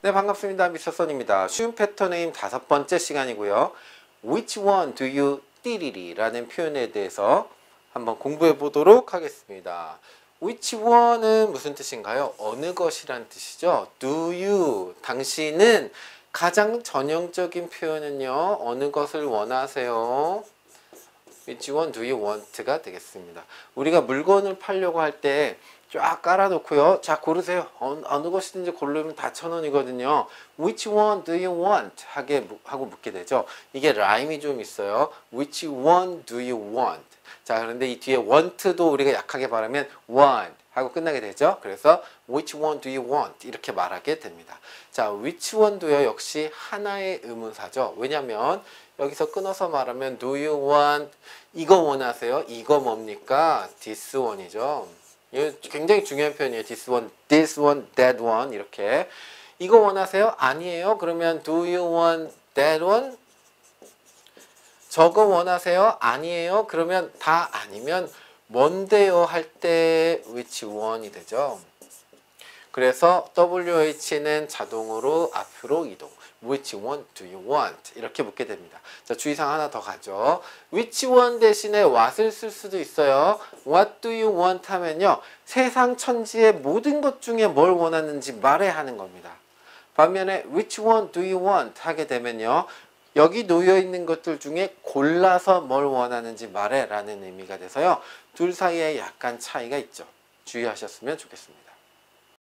네, 반갑습니다. 미스터선입니다. 쉬운 패턴 네임 다섯 번째 시간이고요. Which one do you 띠리리 라는 표현에 대해서 한번 공부해 보도록 하겠습니다. Which one은 무슨 뜻인가요? 어느 것이란 뜻이죠. Do you, 당신은 가장 전형적인 표현은요. 어느 것을 원하세요? Which one do you want가 되겠습니다. 우리가 물건을 팔려고 할 때 쫙 깔아놓고요. 자 고르세요. 어느, 어느 것이든지 고르면 다 천 원이거든요. Which one do you want? 하게 무- 하고 묻게 되죠. 이게 라임이 좀 있어요. Which one do you want? 자 그런데 이 뒤에 want도 우리가 약하게 말하면 want 하고 끝나게 되죠. 그래서 which one do you want? 이렇게 말하게 됩니다. 자 which one도요 역시 하나의 의문사죠. 왜냐면 여기서 끊어서 말하면 do you want 이거 원하세요? 이거 뭡니까? this one이죠. 이거 굉장히 중요한 표현이에요. this one, this one, that one 이렇게 이거 원하세요? 아니에요. 그러면 do you want that one? 저거 원하세요? 아니에요. 그러면 다 아니면 뭔데요 할 때 which one이 되죠. 그래서 WH는 자동으로 앞으로 이동. Which one do you want? 이렇게 묻게 됩니다. 자, 주의사항 하나 더 가죠. Which one 대신에 what을 쓸 수도 있어요. What do you want 하면요. 세상 천지의 모든 것 중에 뭘 원하는지 말해야 하는 겁니다. 반면에 which one do you want 하게 되면요. 여기 놓여 있는 것들 중에 골라서 뭘 원하는지 말해 라는 의미가 돼서요. 둘 사이에 약간 차이가 있죠. 주의하셨으면 좋겠습니다.